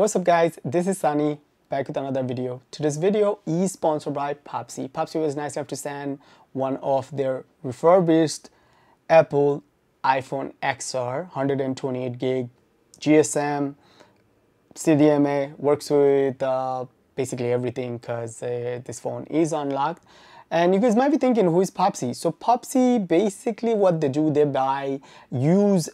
What's up guys, this is Sunny back with another video. Today's video is sponsored by Popsy. Popsy was nice enough to send one of their refurbished Apple iPhone XR 128 gig GSM CDMA works with uh, basically everything because uh, this phone is unlocked and you guys might be thinking who is Popsy so Popsy basically what they do they buy use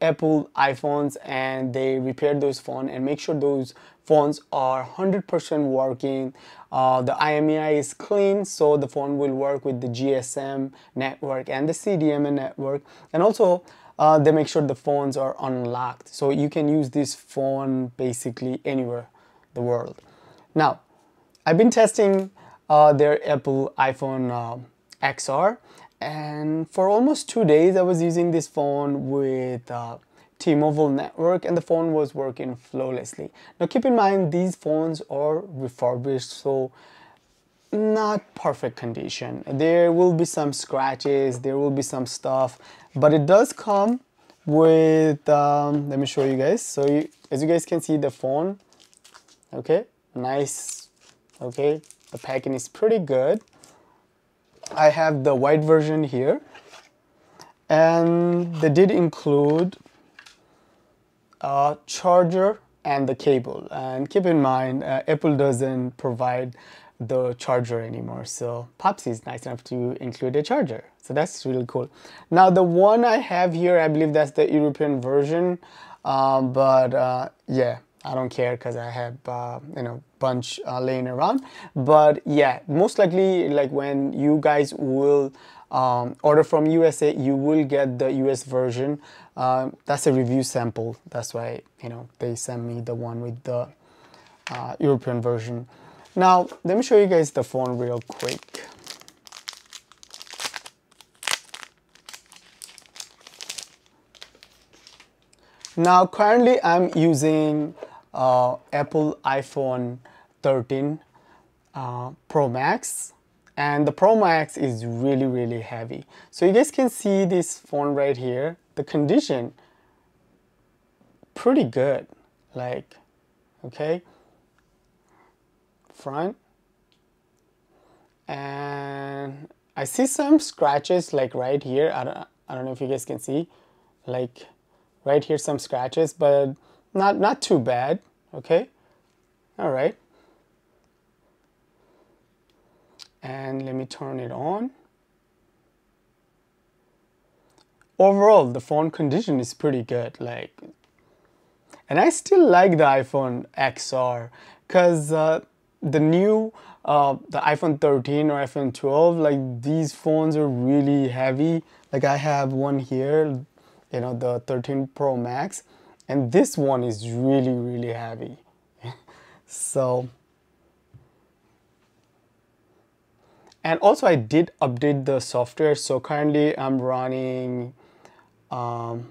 Apple iPhones and they repair those phones and make sure those phones are 100% working. Uh, the IMEI is clean so the phone will work with the GSM network and the CDMA network and also uh, they make sure the phones are unlocked so you can use this phone basically anywhere the world. Now I've been testing uh, their Apple iPhone uh, XR and for almost two days I was using this phone with uh, T-Mobile network and the phone was working flawlessly. Now keep in mind these phones are refurbished so not perfect condition. There will be some scratches, there will be some stuff, but it does come with, um, let me show you guys. So you, as you guys can see the phone, okay, nice, okay, the packing is pretty good. I have the white version here. And they did include a charger and the cable. And keep in mind uh, Apple doesn't provide the charger anymore. So Popsy is nice enough to include a charger. So that's really cool. Now the one I have here I believe that's the European version. Um, but uh, yeah I don't care because I have uh, you know bunch uh, laying around. But yeah most likely like when you guys will um, order from USA you will get the US version. Uh, that's a review sample. That's why you know they sent me the one with the uh, European version. Now let me show you guys the phone real quick. Now currently I'm using uh, Apple iPhone 13 uh, Pro Max. And the Pro Max is really really heavy. So you guys can see this phone right here. The condition pretty good. Like okay. Front. And I see some scratches like right here. I don't, I don't know if you guys can see. Like right here some scratches but not not too bad okay? All right. And let me turn it on. Overall the phone condition is pretty good like and I still like the iPhone XR because uh, the new uh, the iPhone 13 or iPhone 12 like these phones are really heavy. Like I have one here you know the 13 Pro Max and this one is really really heavy. So and also I did update the software. So currently I'm running um,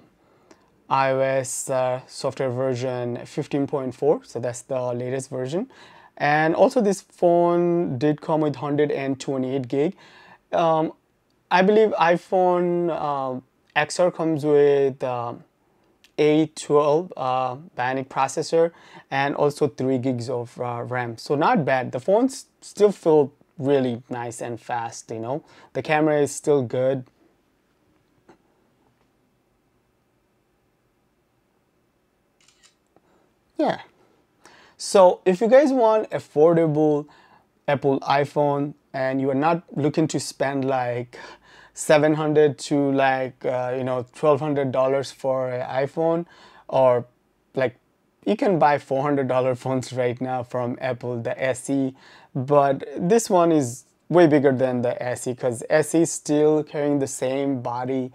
iOS uh, software version 15.4 so that's the latest version. And also this phone did come with 128 gig. Um, I believe iPhone uh, XR comes with uh, A12 uh, Bionic processor and also 3 gigs of uh, RAM. So not bad. The phones still feel really nice and fast you know? The camera is still good. Yeah. So if you guys want affordable Apple iPhone and you are not looking to spend like 700 to like uh, you know $1200 for an iPhone or like you can buy $400 phones right now from Apple, the SE, but this one is way bigger than the SE because SE is still carrying the same body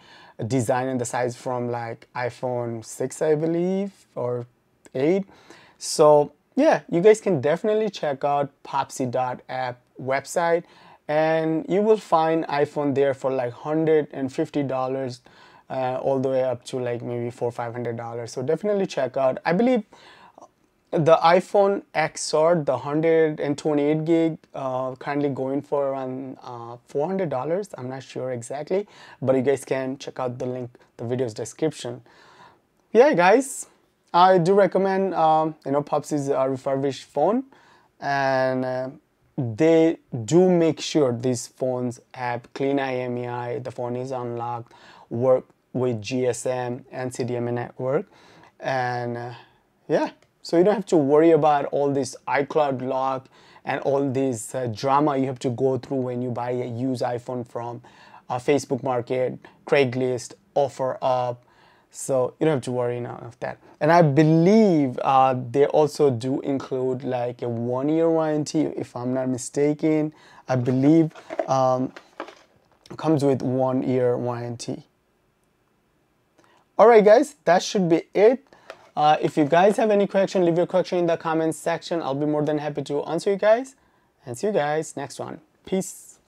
design and the size from like iPhone 6, I believe, or 8. So yeah, you guys can definitely check out popsy.app website and you will find iPhone there for like $150 uh, all the way up to like maybe four five hundred dollars. So definitely check out. I believe the iPhone XR the 128 gig uh, currently going for around uh, $400 I'm not sure exactly but you guys can check out the link the video's description. Yeah guys I do recommend um, you know Popsy's uh, refurbished phone. And uh, they do make sure these phones have clean IMEI, the phone is unlocked, work with GSM and CDMA network and uh, yeah. So you don't have to worry about all this iCloud lock and all this uh, drama you have to go through when you buy a used iPhone from uh, Facebook Market, Craigslist, OfferUp, so you don't have to worry none of that. And i believe uh, they also do include like a one year warranty if i'm not mistaken. I believe um, comes with one year warranty. All right guys that should be it. Uh, if you guys have any question leave your question in the comments section. I'll be more than happy to answer you guys. And see you guys next one. Peace